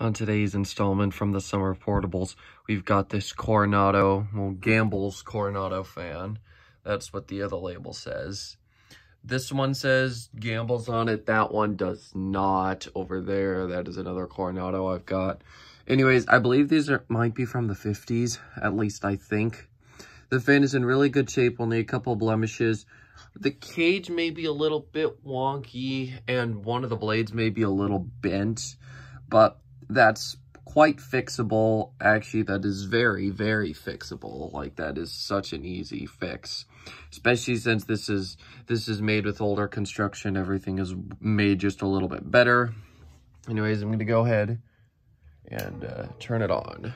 on today's installment from the Summer Portables, we've got this Coronado, well, Gamble's Coronado fan. That's what the other label says. This one says Gamble's on it. That one does not. Over there, that is another Coronado I've got. Anyways, I believe these are might be from the 50s, at least I think. The fan is in really good shape, only a couple blemishes. The cage may be a little bit wonky, and one of the blades may be a little bent, but that's quite fixable. Actually, that is very, very fixable. Like, that is such an easy fix. Especially since this is this is made with older construction. Everything is made just a little bit better. Anyways, I'm going to go ahead and uh, turn it on.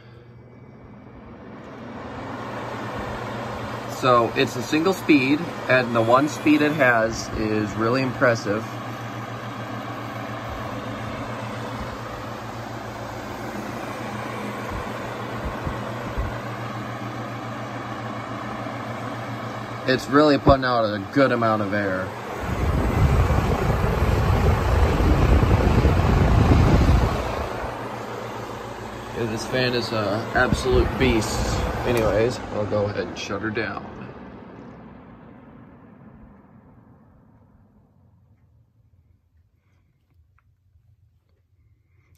So it's a single speed, and the one speed it has is really impressive. It's really putting out a good amount of air. Yeah, this fan is an absolute beast. Anyways, I'll go ahead and shut her down.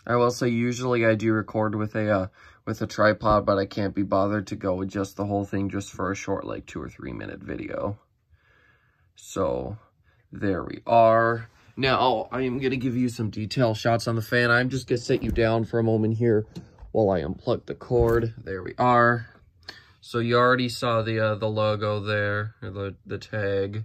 I will say usually I do record with a uh, with a tripod, but I can't be bothered to go adjust the whole thing just for a short like two or three minute video. So there we are. Now I am to give you some detail shots on the fan. I'm just going to sit you down for a moment here while I unplug the cord. There we are. So you already saw the uh, the logo there, the, the tag.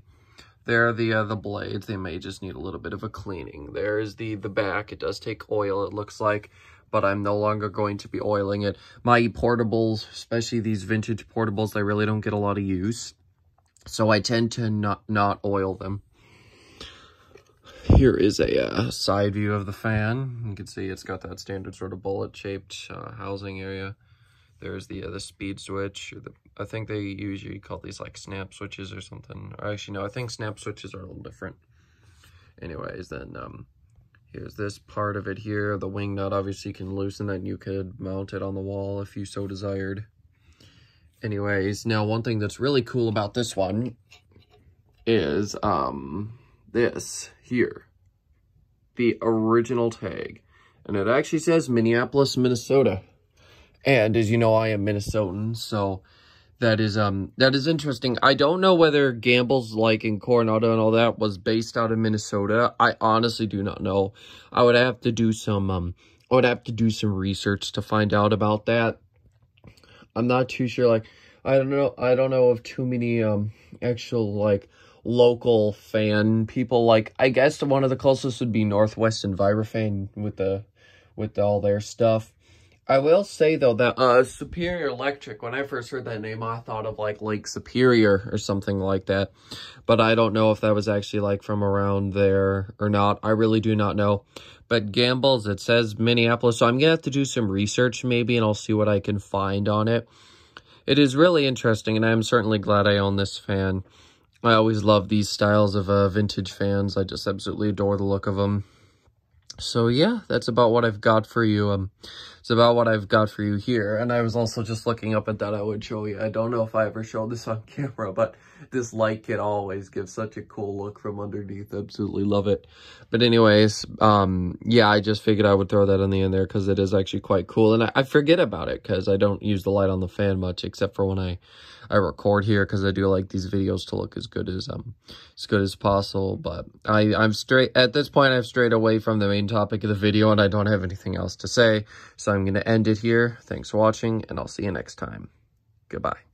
There are the, uh, the blades. They may just need a little bit of a cleaning. There's the, the back. It does take oil, it looks like, but I'm no longer going to be oiling it. My portables, especially these vintage portables, I really don't get a lot of use. So I tend to not, not oil them. Here is a uh, side view of the fan. You can see it's got that standard sort of bullet-shaped uh, housing area. There's the uh, the speed switch. The, I think they usually call these like snap switches or something. Or actually, no, I think snap switches are a little different. Anyways, then um, here's this part of it here. The wing nut obviously you can loosen that. You could mount it on the wall if you so desired. Anyways, now one thing that's really cool about this one is um this here. The original tag. And it actually says Minneapolis, Minnesota. And as you know, I am Minnesotan, so that is um that is interesting. I don't know whether Gamble's like in Coronado and all that was based out of Minnesota. I honestly do not know. I would have to do some um I would have to do some research to find out about that. I'm not too sure like I don't know I don't know of too many um actual like local fan people like I guess one of the closest would be Northwest Envirofan with the with all their stuff. I will say, though, that uh, Superior Electric, when I first heard that name, I thought of, like, Lake Superior or something like that. But I don't know if that was actually, like, from around there or not. I really do not know. But Gamble's, it says Minneapolis, so I'm going to have to do some research, maybe, and I'll see what I can find on it. It is really interesting, and I'm certainly glad I own this fan. I always love these styles of uh, vintage fans. I just absolutely adore the look of them. So yeah, that's about what I've got for you. Um, it's about what I've got for you here. And I was also just looking up at that I would show you. I don't know if I ever showed this on camera, but this light kit always gives such a cool look from underneath. Absolutely love it. But anyways, um, yeah, I just figured I would throw that in the end there because it is actually quite cool. And I, I forget about it because I don't use the light on the fan much except for when I, I record here because I do like these videos to look as good as um as good as possible. But I, I'm straight at this point I've strayed away from the main topic of the video and I don't have anything else to say. So I'm gonna end it here. Thanks for watching and I'll see you next time. Goodbye.